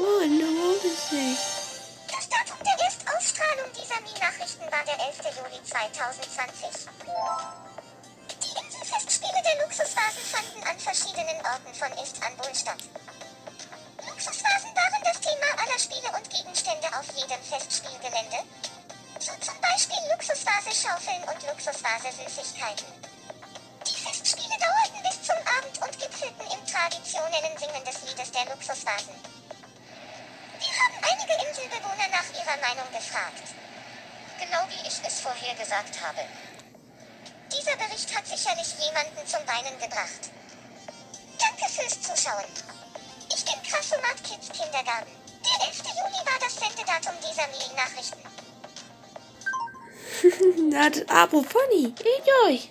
Oh, lohnt es sich. Das Datum der Erstausstrahlung dieser Mi-Nachrichten war der 11. Juli 2020. Die Inselfestspiele der Luxusvasen fanden an verschiedenen Orten von Istanbul statt. Luxusvasen waren das Thema aller Spiele und Gegenstände auf jedem Festspielgelände. So zum Beispiel Luxusvase Schaufeln und Luxusvase Süßigkeiten. Die Festspiele dauerten bis zum Abend und gipfelten im traditionellen Singen des Liedes der Luxusvasen. Wir haben einige Inselbewohner nach ihrer Meinung gefragt. Genau wie ich es vorher gesagt habe. Dieser Bericht hat sicherlich jemanden zum Weinen gebracht. Danke fürs Zuschauen. Ich bin Krassomat Kids Kindergarten. Der 11. Juli war das Sendedatum dieser Mini-Nachrichten. Na, das Abo funny. Euch.